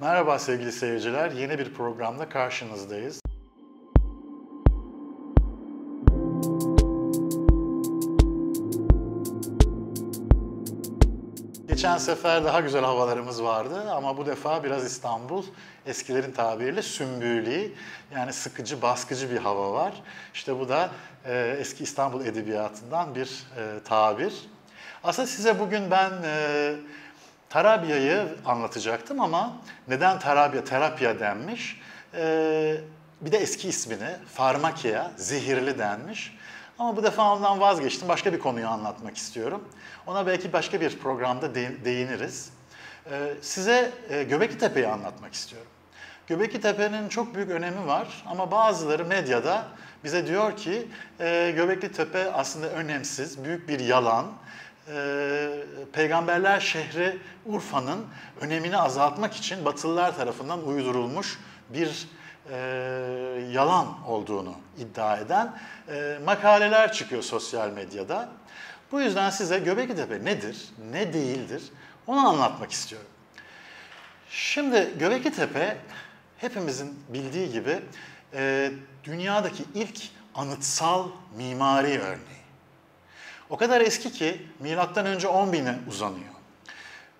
Merhaba sevgili seyirciler, yeni bir programda karşınızdayız. Geçen sefer daha güzel havalarımız vardı ama bu defa biraz İstanbul eskilerin tabiriyle sümbüli yani sıkıcı, baskıcı bir hava var. İşte bu da e, eski İstanbul edebiyatından bir e, tabir. Aslında size bugün ben e, Tarabya'yı anlatacaktım ama neden Tarabya, terapya denmiş? E, bir de eski ismini farmakia, zehirli denmiş. Ama bu defa ondan vazgeçtim. Başka bir konuyu anlatmak istiyorum. Ona belki başka bir programda de, değiniriz. Ee, size e, Göbekli Tepe'yi anlatmak istiyorum. Göbekli Tepe'nin çok büyük önemi var ama bazıları medyada bize diyor ki e, Göbekli Tepe aslında önemsiz, büyük bir yalan. E, Peygamberler şehri Urfa'nın önemini azaltmak için Batılılar tarafından uydurulmuş bir e, yalan olduğunu iddia eden e, makaleler çıkıyor sosyal medyada. Bu yüzden size Göbekli Tepe nedir, ne değildir onu anlatmak istiyorum. Şimdi Göbekli Tepe hepimizin bildiği gibi e, dünyadaki ilk anıtsal mimari örneği. O kadar eski ki milattan önce 10 bine uzanıyor.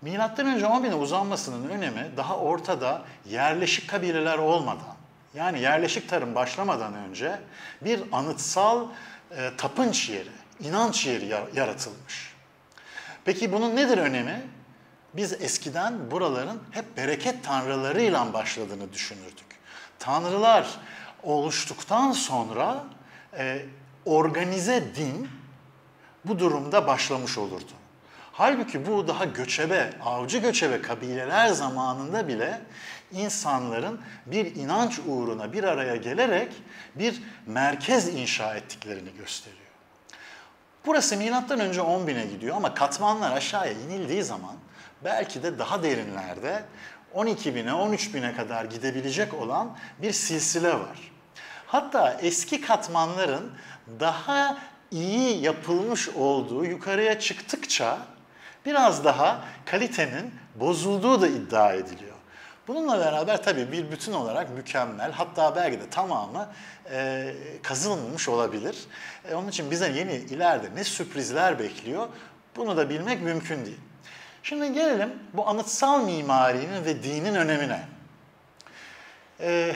Milattan önce 10 bine uzanmasının önemi daha ortada yerleşik kabileler olmadan, yani yerleşik tarım başlamadan önce bir anıtsal e, tapınç yeri, inanç yeri yaratılmış. Peki bunun nedir önemi? Biz eskiden buraların hep bereket tanrılarıyla başladığını düşünürdük. Tanrılar oluştuktan sonra e, organize din bu durumda başlamış olurdu. Halbuki bu daha göçebe, avcı göçebe kabileler zamanında bile insanların bir inanç uğruna bir araya gelerek bir merkez inşa ettiklerini gösteriyor. Burası milattan önce 10 bine gidiyor ama katmanlar aşağıya inildiği zaman belki de daha derinlerde 12 bine 13 bine kadar gidebilecek olan bir silsile var. Hatta eski katmanların daha iyi yapılmış olduğu yukarıya çıktıkça biraz daha kalitenin bozulduğu da iddia ediliyor. Bununla beraber tabii bir bütün olarak mükemmel hatta belki de tamamı e, kazınmış olabilir. E, onun için bize yeni ileride ne sürprizler bekliyor bunu da bilmek mümkün değil. Şimdi gelelim bu anıtsal mimarinin ve dinin önemine. Ee,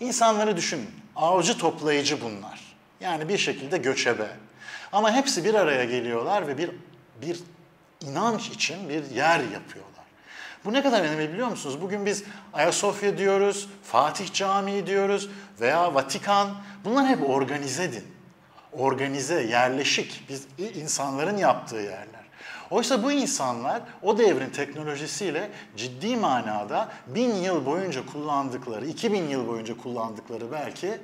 insanları düşünün. Avcı toplayıcı bunlar. Yani bir şekilde göçebe. Ama hepsi bir araya geliyorlar ve bir bir inanç için bir yer yapıyorlar. Bu ne kadar önemli biliyor musunuz? Bugün biz Ayasofya diyoruz, Fatih Camii diyoruz veya Vatikan. Bunlar hep organize din. Organize, yerleşik, biz insanların yaptığı yerler. Oysa bu insanlar o devrin teknolojisiyle ciddi manada bin yıl boyunca kullandıkları, iki bin yıl boyunca kullandıkları belki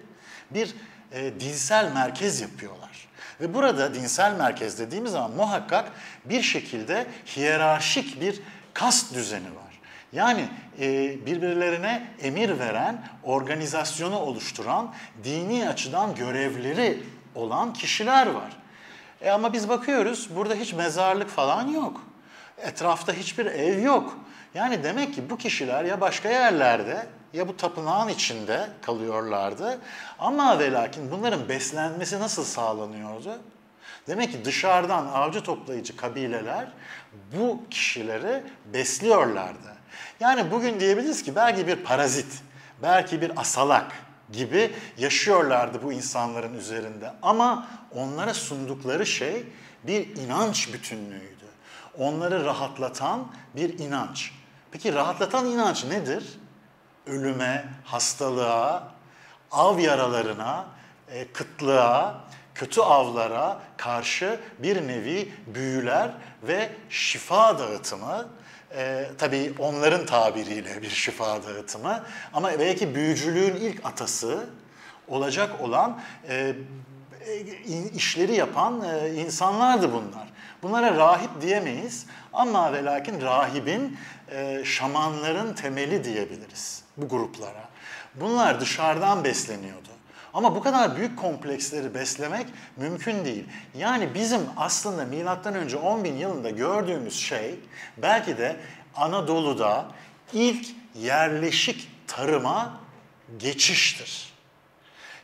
bir e, dinsel merkez yapıyorlar. Ve burada dinsel merkez dediğimiz zaman muhakkak bir şekilde hiyerarşik bir kast düzeni var. Yani e, birbirlerine emir veren, organizasyonu oluşturan, dini açıdan görevleri olan kişiler var. E ama biz bakıyoruz burada hiç mezarlık falan yok. Etrafta hiçbir ev yok. Yani demek ki bu kişiler ya başka yerlerde ya bu tapınağın içinde kalıyorlardı. Ama ve lakin bunların beslenmesi nasıl sağlanıyordu? Demek ki dışarıdan avcı toplayıcı kabileler bu kişileri besliyorlardı. Yani bugün diyebiliriz ki belki bir parazit, belki bir asalak gibi yaşıyorlardı bu insanların üzerinde. Ama onlara sundukları şey bir inanç bütünlüğüydü. Onları rahatlatan bir inanç. Peki rahatlatan inanç nedir? Ölüme, hastalığa, av yaralarına, e, kıtlığa, kötü avlara karşı bir nevi büyüler ve şifa dağıtımı, e, tabii onların tabiriyle bir şifa dağıtımı ama belki büyücülüğün ilk atası olacak olan e, işleri yapan e, insanlardı bunlar. Bunlara rahip diyemeyiz ama ve lakin rahibin, e, şamanların temeli diyebiliriz bu gruplara. Bunlar dışarıdan besleniyordu. Ama bu kadar büyük kompleksleri beslemek mümkün değil. Yani bizim aslında milattan önce 10 bin yılında gördüğümüz şey belki de Anadolu'da ilk yerleşik tarıma geçiştir.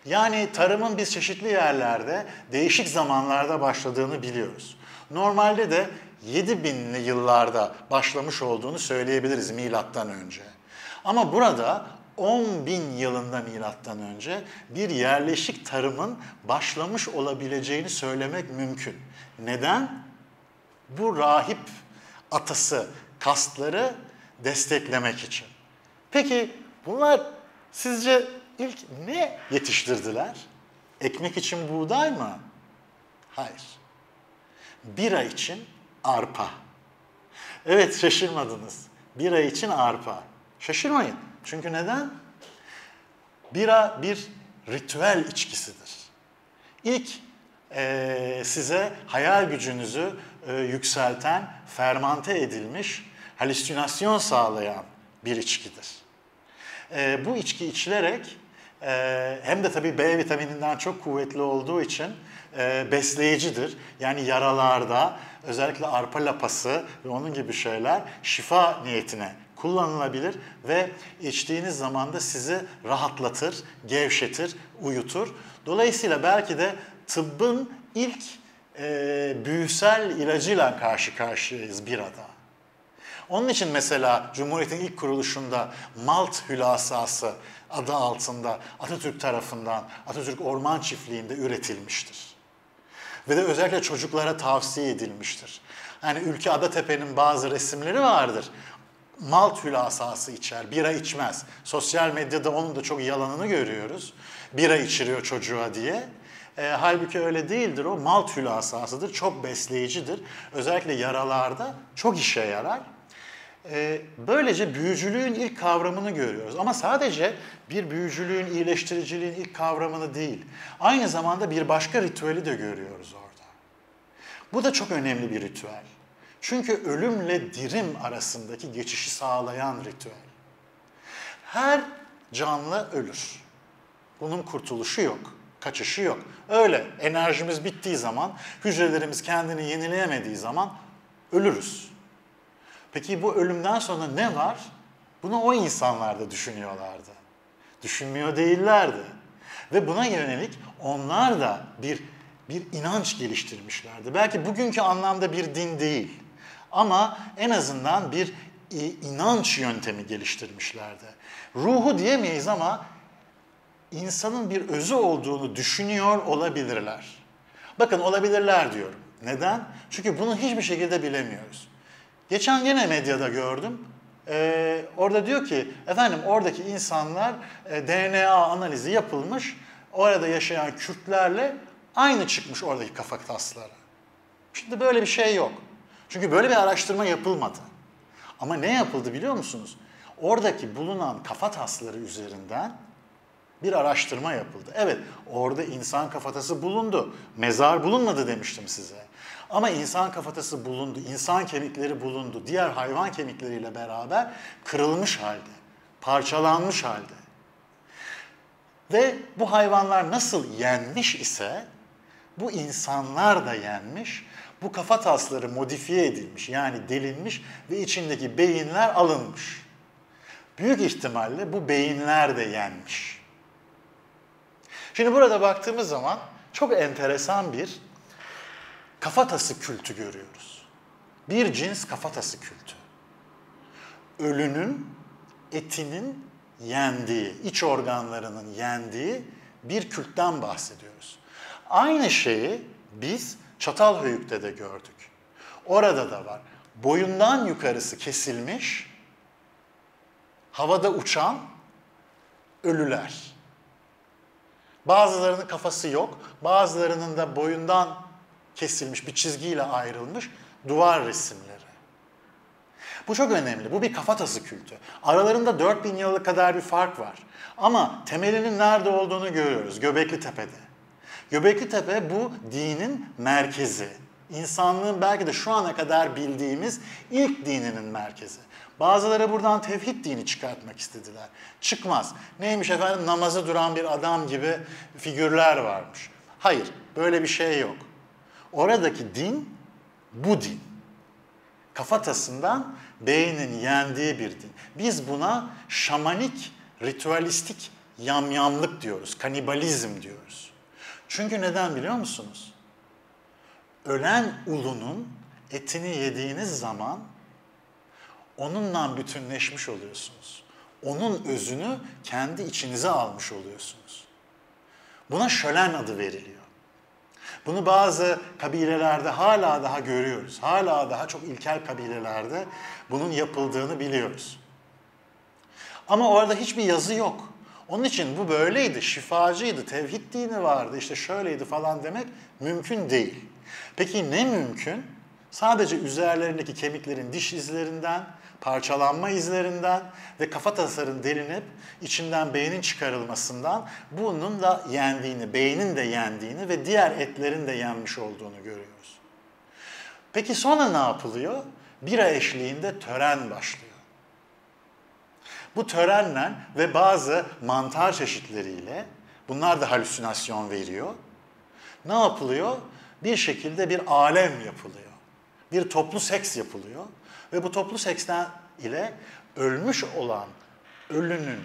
Yani tarımın biz çeşitli yerlerde değişik zamanlarda başladığını biliyoruz. Normalde de 7000'li yıllarda başlamış olduğunu söyleyebiliriz milattan önce. Ama burada 10 bin yılında milattan önce bir yerleşik tarımın başlamış olabileceğini söylemek mümkün. Neden? Bu rahip atası kastları desteklemek için. Peki bunlar sizce ilk ne yetiştirdiler? Ekmek için buğday mı? Hayır. Bira için arpa. Evet şaşırmadınız. Bira için arpa. Şaşırmayın. Çünkü neden? Bira bir ritüel içkisidir. İlk e, size hayal gücünüzü e, yükselten, fermante edilmiş, halüsinasyon sağlayan bir içkidir. E, bu içki içilerek e, hem de tabii B vitamininden çok kuvvetli olduğu için e, besleyicidir. Yani yaralarda özellikle arpa lapası ve onun gibi şeyler şifa niyetine kullanılabilir ve içtiğiniz zaman da sizi rahatlatır, gevşetir, uyutur. Dolayısıyla belki de tıbbın ilk e, büyüsel ilacıyla karşı karşıyayız birada. Onun için mesela Cumhuriyet'in ilk kuruluşunda Malt Hülasası adı altında Atatürk tarafından Atatürk Orman Çiftliği'nde üretilmiştir. Ve de özellikle çocuklara tavsiye edilmiştir. Yani Ülke Adatepe'nin bazı resimleri vardır. Malt hülasası içer, bira içmez. Sosyal medyada onun da çok yalanını görüyoruz. Bira içiriyor çocuğa diye. E, halbuki öyle değildir o. Malt hülasasıdır, çok besleyicidir. Özellikle yaralarda çok işe yarar. E, böylece büyücülüğün ilk kavramını görüyoruz. Ama sadece bir büyücülüğün, iyileştiriciliğin ilk kavramını değil. Aynı zamanda bir başka ritüeli de görüyoruz orada. Bu da çok önemli bir ritüel. Çünkü ölümle dirim arasındaki geçişi sağlayan ritüel. Her canlı ölür. Bunun kurtuluşu yok, kaçışı yok. Öyle enerjimiz bittiği zaman, hücrelerimiz kendini yenileyemediği zaman ölürüz. Peki bu ölümden sonra ne var? Bunu o insanlar da düşünüyorlardı. Düşünmüyor değillerdi. Ve buna yönelik onlar da bir bir inanç geliştirmişlerdi. Belki bugünkü anlamda bir din değil. Ama en azından bir e, inanç yöntemi geliştirmişlerdi. Ruhu diyemeyiz ama insanın bir özü olduğunu düşünüyor olabilirler. Bakın olabilirler diyorum. Neden? Çünkü bunu hiçbir şekilde bilemiyoruz. Geçen yine medyada gördüm. Ee, orada diyor ki efendim oradaki insanlar e, DNA analizi yapılmış. Orada yaşayan Kürtlerle aynı çıkmış oradaki kafa tasları. Şimdi böyle bir şey yok. Çünkü böyle bir araştırma yapılmadı. Ama ne yapıldı biliyor musunuz? Oradaki bulunan kafa tasları üzerinden bir araştırma yapıldı. Evet, orada insan kafatası bulundu. Mezar bulunmadı demiştim size. Ama insan kafatası bulundu, insan kemikleri bulundu. Diğer hayvan kemikleriyle beraber kırılmış halde, parçalanmış halde. Ve bu hayvanlar nasıl yenmiş ise bu insanlar da yenmiş bu kafa tasları modifiye edilmiş yani delinmiş ve içindeki beyinler alınmış. Büyük ihtimalle bu beyinler de yenmiş. Şimdi burada baktığımız zaman çok enteresan bir kafatası kültü görüyoruz. Bir cins kafatası kültü. Ölünün etinin yendiği, iç organlarının yendiği bir kültten bahsediyoruz. Aynı şeyi biz Çatalhöyük'te de gördük. Orada da var. Boyundan yukarısı kesilmiş, havada uçan ölüler. Bazılarının kafası yok, bazılarının da boyundan kesilmiş bir çizgiyle ayrılmış duvar resimleri. Bu çok önemli. Bu bir kafatası kültü. Aralarında 4000 yıllık kadar bir fark var. Ama temelinin nerede olduğunu görüyoruz. Göbekli Tepe'de. Göbekli Tepe bu dinin merkezi. İnsanlığın belki de şu ana kadar bildiğimiz ilk dininin merkezi. Bazıları buradan tevhid dini çıkartmak istediler. Çıkmaz. Neymiş efendim namazı duran bir adam gibi figürler varmış. Hayır, böyle bir şey yok. Oradaki din bu din. kafatasından beynin yendiği bir din. Biz buna şamanik, ritüelistik yamyamlık diyoruz, kanibalizm diyoruz. Çünkü neden biliyor musunuz? Ölen ulunun etini yediğiniz zaman onunla bütünleşmiş oluyorsunuz. Onun özünü kendi içinize almış oluyorsunuz. Buna şölen adı veriliyor. Bunu bazı kabilelerde hala daha görüyoruz. Hala daha çok ilkel kabilelerde bunun yapıldığını biliyoruz. Ama orada hiçbir yazı yok. Onun için bu böyleydi, şifacıydı, tevhid dini vardı, işte şöyleydi falan demek mümkün değil. Peki ne mümkün? Sadece üzerlerindeki kemiklerin diş izlerinden, parçalanma izlerinden ve kafa tasarın delinip içinden beynin çıkarılmasından bunun da yendiğini, beynin de yendiğini ve diğer etlerin de yenmiş olduğunu görüyoruz. Peki sonra ne yapılıyor? Bira eşliğinde tören başlıyor. Bu törenle ve bazı mantar çeşitleriyle bunlar da halüsinasyon veriyor. Ne yapılıyor? Bir şekilde bir alem yapılıyor. Bir toplu seks yapılıyor ve bu toplu seksten ile ölmüş olan ölünün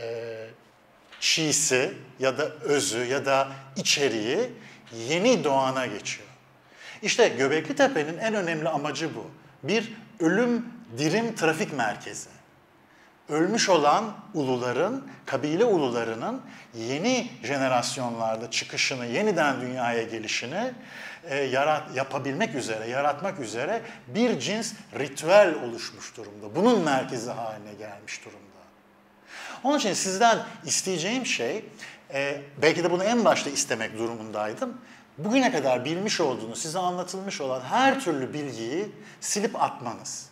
e, çiğsi ya da özü ya da içeriği yeni doğana geçiyor. İşte Göbekli Tepe'nin en önemli amacı bu. Bir ölüm dirim trafik merkezi. Ölmüş olan uluların, kabile ulularının yeni jenerasyonlarda çıkışını, yeniden dünyaya gelişini e, yarat, yapabilmek üzere, yaratmak üzere bir cins ritüel oluşmuş durumda. Bunun merkezi haline gelmiş durumda. Onun için sizden isteyeceğim şey, e, belki de bunu en başta istemek durumundaydım. Bugüne kadar bilmiş olduğunuz, size anlatılmış olan her türlü bilgiyi silip atmanız.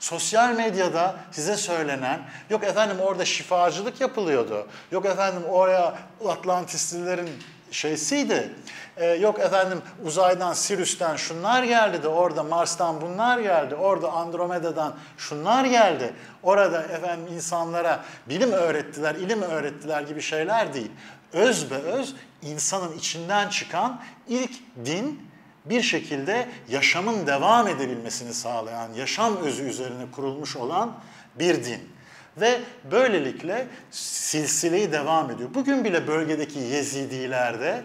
Sosyal medyada size söylenen, yok efendim orada şifacılık yapılıyordu, yok efendim oraya Atlantislilerin şeysiydi, ee, yok efendim uzaydan, Sirius'ten şunlar geldi de orada Mars'tan bunlar geldi, orada Andromeda'dan şunlar geldi, orada efendim insanlara bilim öğrettiler, ilim öğrettiler gibi şeyler değil. Öz be öz insanın içinden çıkan ilk din bir şekilde yaşamın devam edebilmesini sağlayan, yaşam özü üzerine kurulmuş olan bir din. Ve böylelikle silsileyi devam ediyor. Bugün bile bölgedeki Yezidilerde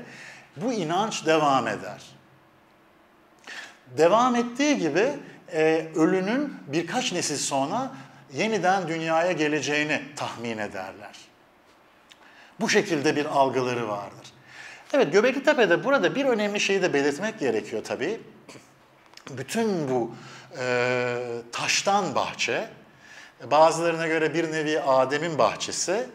bu inanç devam eder. Devam ettiği gibi e, ölünün birkaç nesil sonra yeniden dünyaya geleceğini tahmin ederler. Bu şekilde bir algıları vardır. Evet Göbekli Tepe'de burada bir önemli şeyi de belirtmek gerekiyor tabii. Bütün bu e, taştan bahçe, bazılarına göre bir nevi Adem'in bahçesi,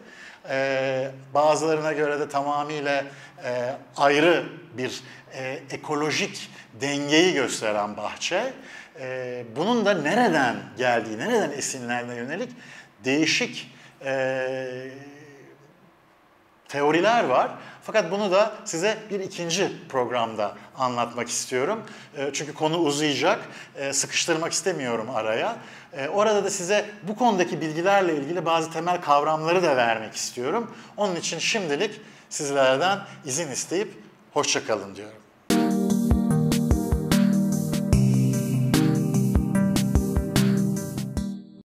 e, bazılarına göre de tamamıyla e, ayrı bir e, ekolojik dengeyi gösteren bahçe. E, bunun da nereden geldiği, nereden esinlerine yönelik değişik e, teoriler var. Fakat bunu da size bir ikinci programda anlatmak istiyorum. E, çünkü konu uzayacak. E, sıkıştırmak istemiyorum araya. E, orada da size bu konudaki bilgilerle ilgili bazı temel kavramları da vermek istiyorum. Onun için şimdilik sizlerden izin isteyip hoşçakalın diyorum.